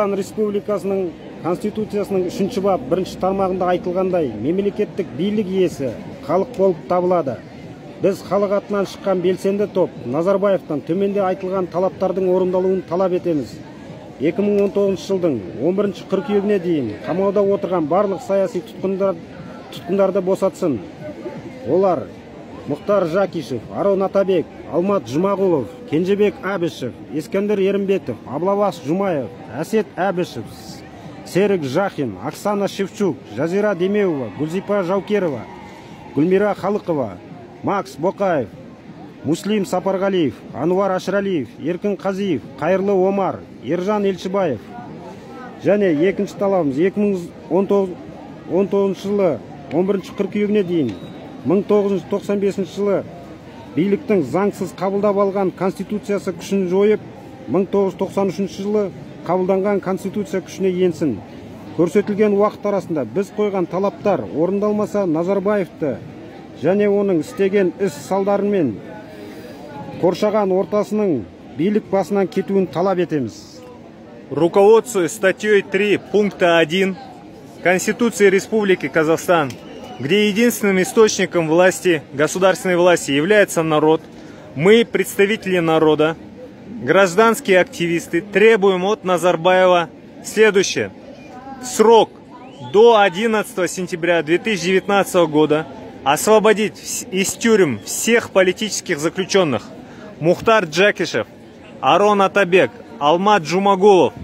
қазақстан республикасының конституциясының үшінші бап бірінші тармағында айтылғандай мемлекеттік билік иесі халық болып табылады. Біз халық атынан шыққан белсенді топ назарбаевтан төменде айтылған талаптардың орындалуын талап етеміз. 2019 жылдың 11 қыркүйегіне дейін қамауда отырған барлық саяси тұтқындар, тұтқындарды босатсын. Олар мұхтар жакишев арон атабек алмат жұмағұлов кенжебек әбішев ескендір ерімбетов аблабас жұмаев әсет әбішев серік жахин оксана шевчук жазира демеуова гүлзипа жаукерова гүлмира халықова макс боқаев муслим сапарғалиев ануар ашыралиев еркін қазиев қайырлы омар ержан елшібаев. Және екінші талабымыз 2019 жылы 11 қыркүйегіне дейін 1995 жылы биліктің заңсыз қабылдап алған конституциясы күшін жойып 1993 жылы қабылданған конституция күшіне енсін. Көрсетілген уақыт арасында біз қойған талаптар орындалмаса назарбаевты және оның істеген іс салдарымен қоршаған ортасының билік басынан кетуін талап етеміз. Руководствуясь статьей 3 пункта 1 Конституции Республики Казахстан, где единственным источником власти, государственной власти является народ, мы, представители народа, гражданские активисты, требуем от Назарбаева следующее. Срок до 11 сентября 2019 года освободить из тюрем всех политических заключенных Мухтар Джакишев, Арон Атабек, Алмат Джумагулов,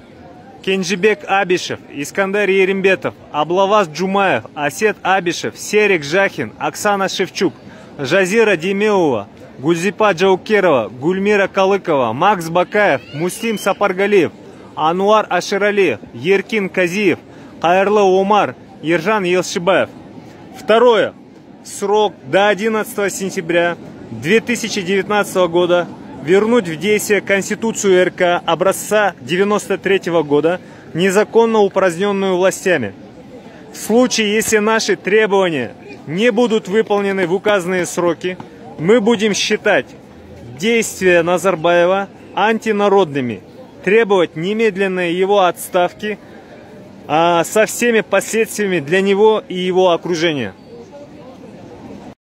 Кенжибек Абишев, Искандер Ерембетов, Аблаваз Джумаев, Асет Абишев, Серик Жахин, Оксана Шевчук, Жазира Демеова, Гульзипа Джаукерова, Гульмира Калыкова, Макс Бакаев, Муслим Сапаргалиев, Ануар Аширалиев, Еркин Казиев, Кайрлы Омар, Ержан Елшибаев. Второе. Срок до 11 сентября 2019 года вернуть в действие Конституцию РК образца 93 года, незаконно упраздненную властями. В случае, если наши требования не будут выполнены в указанные сроки, мы будем считать действия Назарбаева антинародными, требовать немедленной его отставки а, со всеми последствиями для него и его окружения.